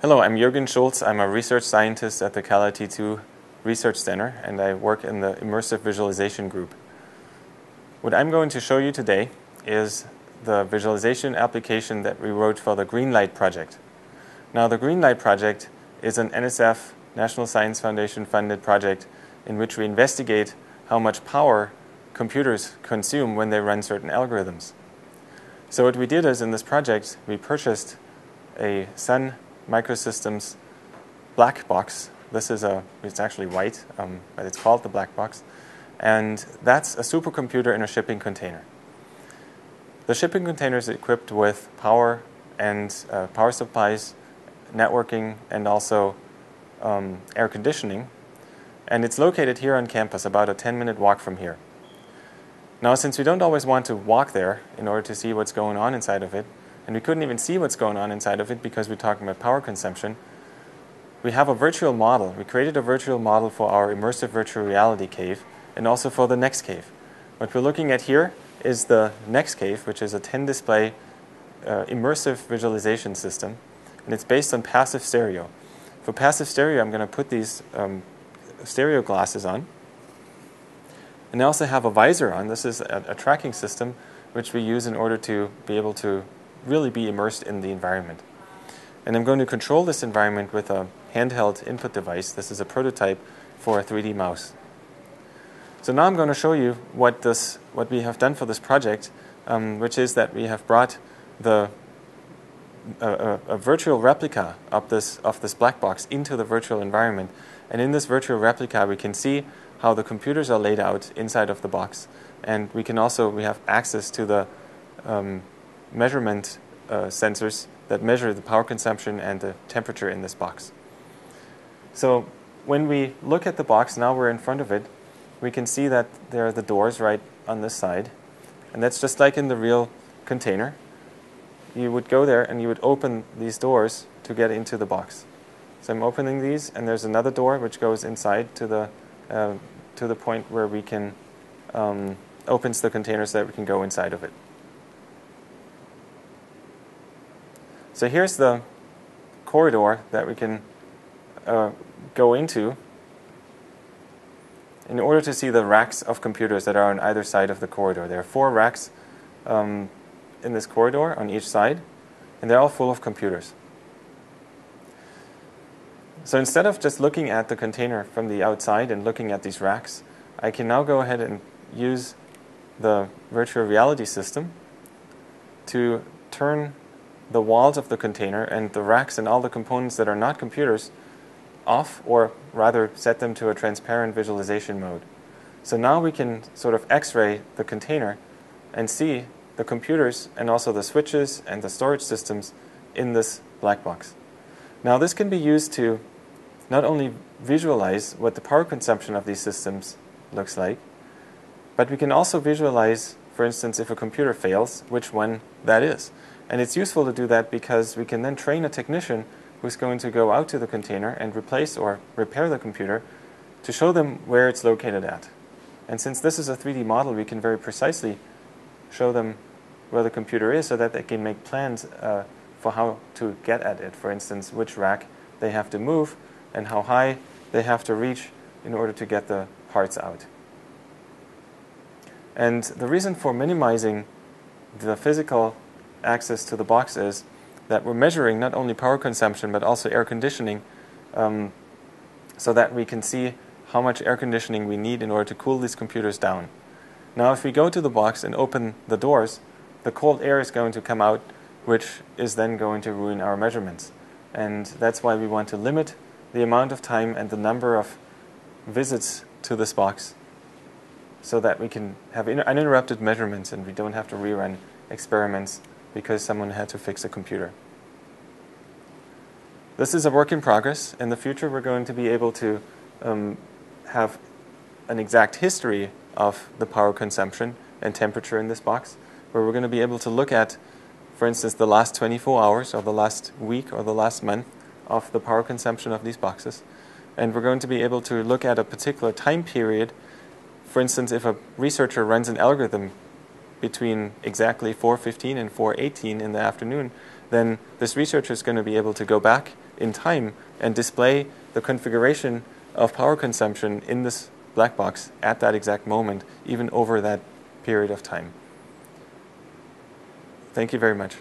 Hello, I'm Jürgen Schulze. I'm a research scientist at the CalIT2 Research Center, and I work in the Immersive Visualization Group. What I'm going to show you today is the visualization application that we wrote for the Greenlight project. Now, the Greenlight project is an NSF, National Science Foundation funded project in which we investigate how much power computers consume when they run certain algorithms. So what we did is in this project, we purchased a Sun Microsystems black box. This is a, it's actually white, um, but it's called the black box. And that's a supercomputer in a shipping container. The shipping container is equipped with power and uh, power supplies, networking, and also um, air conditioning. And it's located here on campus, about a 10 minute walk from here. Now, since we don't always want to walk there in order to see what's going on inside of it, and we couldn't even see what's going on inside of it because we're talking about power consumption, we have a virtual model. We created a virtual model for our immersive virtual reality cave and also for the NexCAVE. What we're looking at here is the NexCAVE, which is a 10 display uh, immersive visualization system, and it's based on passive stereo. For passive stereo, I'm going to put these um, stereo glasses on. And I also have a visor on. This is a, a, tracking system which we use in order to be able to really be immersed in the environment. And I'm going to control this environment with a handheld input device. This is a prototype for a 3D mouse. So now I'm going to show you what, this, what we have done for this project, um, which is that we have brought the, a, a, virtual replica of this, of this black box into the virtual environment. And in this virtual replica, we can see how the computers are laid out inside of the box. And we can also, we have access to the um, measurement uh, sensors that measure the power consumption and the temperature in this box. So when we look at the box, now we're in front of it, we can see that there are the doors right on this side. And that's just like in the real container. You would go there and you would open these doors to get into the box. So I'm opening these, and there's another door which goes inside to the, uh, to the point where we can um, opens the container so that we can go inside of it. So here's the corridor that we can uh, go into in order to see the racks of computers that are on either side of the corridor. There are four racks um, in this corridor on each side, and they're all full of computers. So instead of just looking at the container from the outside and looking at these racks, I can now go ahead and use the virtual reality system to turn the walls of the container and the racks and all the components that are not computers off or rather set them to a transparent visualization mode. So now we can sort of x-ray the container and see the computers and also the switches and the storage systems in this black box. Now this can be used to not only visualize what the power consumption of these systems looks like, but we can also visualize, for instance, if a computer fails, which one that is. And it's useful to do that because we can then train a technician who's going to go out to the container and replace or repair the computer to show them where it's located at. And since this is a 3D model, we can very precisely show them where the computer is so that they can make plans uh, for how to get at it. For instance, which rack they have to move and how high they have to reach in order to get the parts out. And the reason for minimizing the physical access to the box is that we're measuring not only power consumption but also air conditioning um, so that we can see how much air conditioning we need in order to cool these computers down. Now, if we go to the box and open the doors, the cold air is going to come out, which is then going to ruin our measurements. And that's why we want to limit the amount of time and the number of visits to this box so that we can have uninterrupted measurements and we don't have to rerun experiments because someone had to fix a computer. This is a work in progress. In the future, we're going to be able to um, have an exact history of the power consumption and temperature in this box, where we're going to be able to look at, for instance, the last 24 hours or the last week or the last month of the power consumption of these boxes. And we're going to be able to look at a particular time period. For instance, if a researcher runs an algorithm between exactly 4.15 and 4.18 in the afternoon, then this researcher is going to be able to go back in time and display the configuration of power consumption in this black box at that exact moment, even over that period of time. Thank you very much.